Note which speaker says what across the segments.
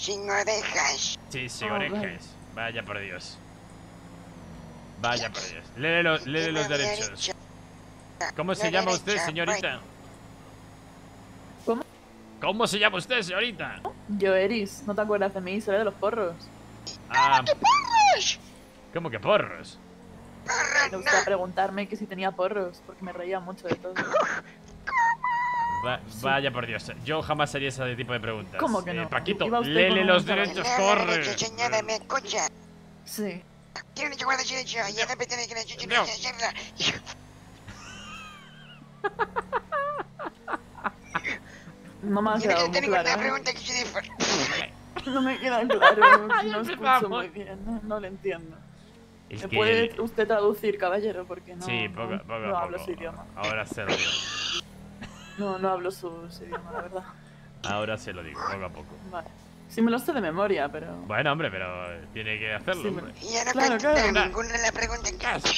Speaker 1: sin orejas.
Speaker 2: Sí, sí,
Speaker 3: Ah,
Speaker 2: orejas.
Speaker 3: vale.
Speaker 2: Vaya por Dios. Vaya por Dios. Léele los, léele
Speaker 1: ¿Quién
Speaker 2: los
Speaker 1: me
Speaker 2: derechos.
Speaker 1: dicho?
Speaker 2: ¿Cómo se llama usted, señorita?
Speaker 3: ¿Cómo?
Speaker 2: ¿Cómo se llama usted, señorita?
Speaker 3: Yo, Eris, ¿no te acuerdas de mí? Soy de los porros.
Speaker 2: Ah,
Speaker 1: ¡Porros!
Speaker 2: ¿cómo que porros?
Speaker 3: Me
Speaker 1: ¡Porros,
Speaker 3: gusta
Speaker 1: no!
Speaker 3: preguntarme que si tenía porros, porque me reía mucho de todo.
Speaker 2: Va- Vaya por Dios. Yo jamás haría ese tipo de preguntas.
Speaker 3: ¿Cómo que
Speaker 2: Eh,
Speaker 3: no?
Speaker 2: Paquito, léele
Speaker 3: con un
Speaker 2: los derechos,
Speaker 1: No,
Speaker 2: corre.
Speaker 1: derecho, señora, me escucha.
Speaker 3: Sí.
Speaker 1: Tiene que guardar derecho y me tiene que
Speaker 2: No.
Speaker 1: hacerla.
Speaker 3: No. ¿eh?
Speaker 1: pregunta que
Speaker 3: No me queda claro, no escucho muy bien, no, no lo entiendo.
Speaker 2: Es
Speaker 3: ¿Me puede
Speaker 2: el-
Speaker 3: usted traducir, caballero? Porque no,
Speaker 2: Sí,
Speaker 3: no-
Speaker 2: poco, poco
Speaker 3: no
Speaker 2: a
Speaker 3: hablo
Speaker 2: poco.
Speaker 3: su idioma.
Speaker 2: Ahora se lo digo.
Speaker 3: No, no hablo su, su idioma, la verdad.
Speaker 2: Ahora se lo digo, poco a poco.
Speaker 3: Vale. Sí me lo sé de memoria, pero...
Speaker 2: Bueno, hombre, pero eh, tiene que hacerlo,
Speaker 3: Sí,
Speaker 2: hombre.
Speaker 1: Y ya no
Speaker 3: Claro,
Speaker 1: contesta
Speaker 3: claro.
Speaker 1: ninguna de las preguntas que hace.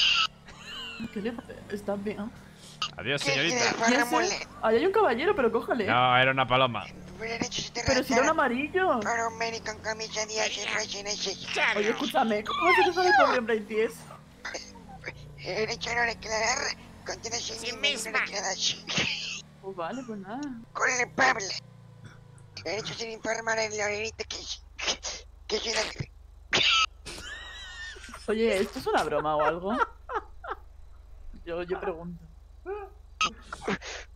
Speaker 3: ¿Qué le hace? ¿Está bien?
Speaker 2: Adiós,
Speaker 1: ¿Qué quiere
Speaker 2: señorita.
Speaker 3: ¿Y? Ahí hay un caballero, pero cójale.
Speaker 2: No, era una paloma.
Speaker 1: Por
Speaker 3: Pero si era un amarillo.
Speaker 1: Para un médico con camisa de recién.
Speaker 3: Oye, escúchame, ¿cómo a dejar al pobre hombre en tieso?
Speaker 1: Derecho a no declarar. Continuación sí misma. declaración.
Speaker 3: Pues vale, pues nada.
Speaker 1: Culpable. Derecho sin informar al lorerito que que soy la
Speaker 3: Oye, ¿esto es una broma o algo? Yo, yo pregunto.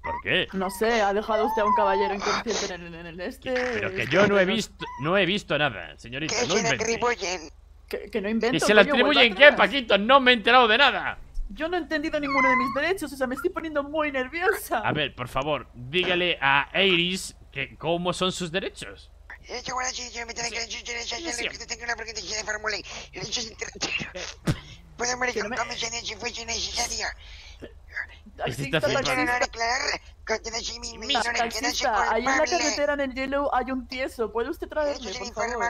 Speaker 2: ¿Por qué?
Speaker 3: No sé, ¿ha dejado usted a un caballero inconsciente en el, en el este?
Speaker 2: Pero que yo no he visto, no he visto nada, señorita,
Speaker 1: que
Speaker 2: no
Speaker 1: se la
Speaker 2: invente.
Speaker 1: atribuyen.
Speaker 3: Que, que no invento.
Speaker 2: ¿Que se le atribuyen qué. Paquito? No me he enterado de nada.
Speaker 3: Yo no he entendido ninguno de mis derechos, o sea, me estoy poniendo muy nerviosa.
Speaker 2: A ver, por favor, dígale a Iris que cómo son sus derechos.
Speaker 3: Taxista, ahí en la carretera en el hielo hay un tieso. ¿Puede usted traerme, por favor?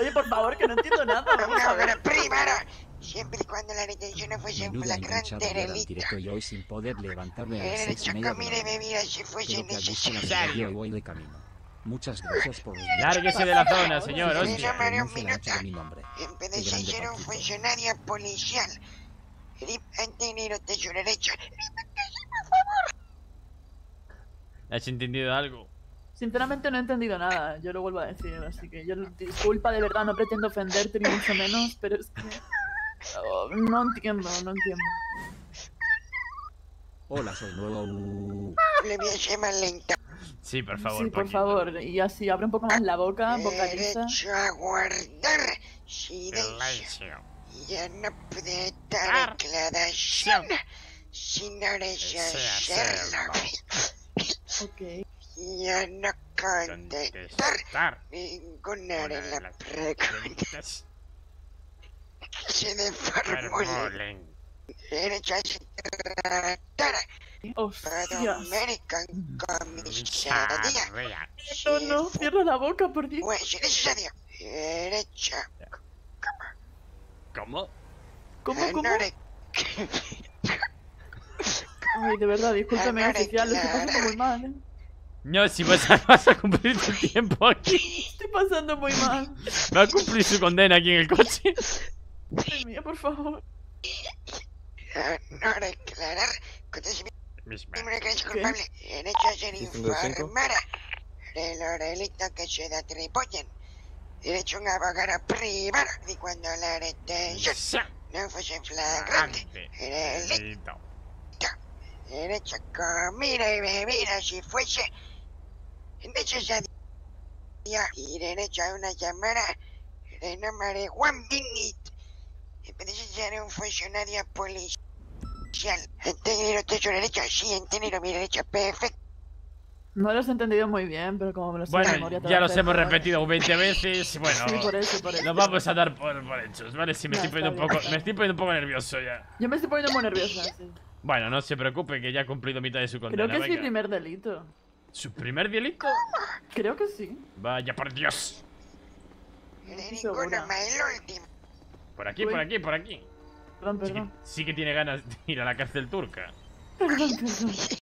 Speaker 3: Oye, por favor, que no entiendo nada. Vamos a ver.
Speaker 1: primero, siempre y cuando la detención no fuese un flagrante
Speaker 4: de
Speaker 1: delito.
Speaker 4: directo y hoy sin poder levantarme a las
Speaker 1: El
Speaker 4: seis y
Speaker 1: a
Speaker 4: media de
Speaker 1: si fuese
Speaker 4: a
Speaker 1: necesario.
Speaker 4: voy de camino. Muchas gracias por los
Speaker 2: Lárguese de la zona, señor, hostia.
Speaker 4: la ancha de mi nombre.
Speaker 1: De
Speaker 4: grande
Speaker 1: ser un funcionario policial, Rip Antenero te su derecho.
Speaker 2: ¿Has entendido algo?
Speaker 3: Sinceramente no he entendido nada, yo lo vuelvo a decir, así que yo disculpa, de verdad, no pretendo ofenderte ni mucho menos, pero es que... oh, no entiendo, no entiendo.
Speaker 4: Hola, soy nuevo.
Speaker 1: Le voy a llamar lenta.
Speaker 2: Sí, por favor,
Speaker 3: sí, por
Speaker 2: Paquito.
Speaker 3: favor, y así, abre un poco más la boca, vocaliza.
Speaker 1: Derecho a guardar silencio. Ya no puede dar declaración sin derecho a
Speaker 2: Sí,
Speaker 1: hacerlo.
Speaker 3: Ok.
Speaker 1: Ya no contestar
Speaker 2: Contestar.
Speaker 1: ninguna de
Speaker 2: Una de
Speaker 1: las preguntas que se le formulen. Derecho a para American Comisaría.
Speaker 3: No, no, cierra la boca, por Dios.
Speaker 1: Pues si necesario. Derecho
Speaker 2: ¿Cómo?
Speaker 3: ¿Cómo, cómo?
Speaker 1: de-
Speaker 3: Ay, de verdad, discúlpeme,
Speaker 1: Ahora,
Speaker 3: oficial, lo estoy
Speaker 1: claro.
Speaker 3: pasando muy mal, ¿eh?
Speaker 2: No, si vas a, vas a cumplir tu tiempo aquí.
Speaker 3: Estoy pasando muy mal.
Speaker 2: Va a cumplir su condena aquí en el coche.
Speaker 3: Ay, mía, por favor.
Speaker 1: no declarar
Speaker 2: Misma.
Speaker 1: de culpable. Ser
Speaker 4: Título cinco.
Speaker 1: informada de los delitos que se le atribuyen. Derecho a un abogado privado y cuando la detención no fuese flagrante.
Speaker 2: Ante.
Speaker 1: Delito.
Speaker 2: Delito.
Speaker 1: Derecho a comida y bebida si fuese necesario. Y derecho a una llamada de nombre One Minute. En vez de ser un funcionario policial. ¿Entendido techo derecho? Sí, entendido mi derecho. Perfecto.
Speaker 3: No lo has entendido muy bien, pero como me lo sé de memoria
Speaker 2: Bueno, ya
Speaker 3: lo
Speaker 2: los hemos repetido 20 veces. Bueno,
Speaker 3: Sí, por eso, por eso.
Speaker 2: nos vamos a dar por, por hechos, ¿vale? Sí, me
Speaker 3: No,
Speaker 2: estoy poniendo un poco, me estoy poniendo un poco nervioso ya.
Speaker 3: Yo me estoy poniendo muy nerviosa, sí.
Speaker 2: Bueno, no se preocupe que ya ha cumplido mitad de su condena.
Speaker 3: Creo que es mi
Speaker 2: venga.
Speaker 3: primer delito.
Speaker 2: ¿Su primer delito?
Speaker 3: Creo que sí.
Speaker 2: Vaya por Dios.
Speaker 1: De el último.
Speaker 2: Por aquí,
Speaker 3: Uy.
Speaker 2: por aquí, por aquí.
Speaker 3: Perdón,
Speaker 2: Sí que,
Speaker 3: perdón.
Speaker 2: sí que tiene ganas de ir a la cárcel turca.
Speaker 3: Perdón, perdón.